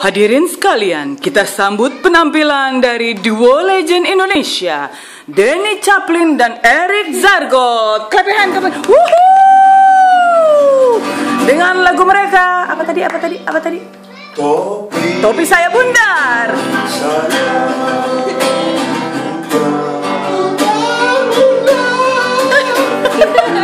Hadirin sekalian, kita sambut penampilan dari duo legend Indonesia, Denny Chaplin dan Eric Zargot. Kelebihan kelebihan. Dengan lagu mereka, apa tadi? Apa tadi? Apa tadi? Topi. Topi saya bundar. Saya bundar.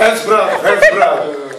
French brother, French brother.